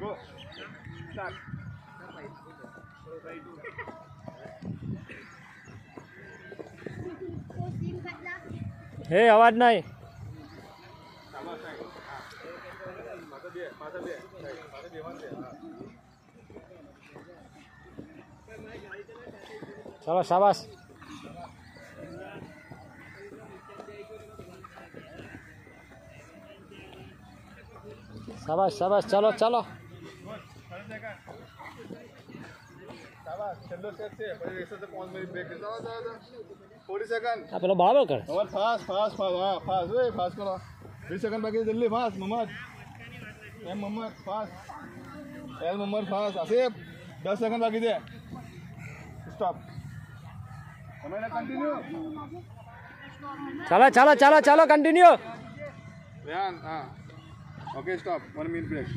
Go. Start. हे आवाज़ नहीं चलो शाबाश शाबाश शाबाश चलो चलो चलो बाबा कर फास्ट फास्ट फास्ट हा फास्ट वे फास्ट करा. वीस सेकंड बाकी जल्दी fast Mohammad. M Mohammad fast. L Mohammad fast. असे दस सेकंड बाकी दे. स्टॉप कंटिन्यू चला चला चला चलो continue okay stop one minute break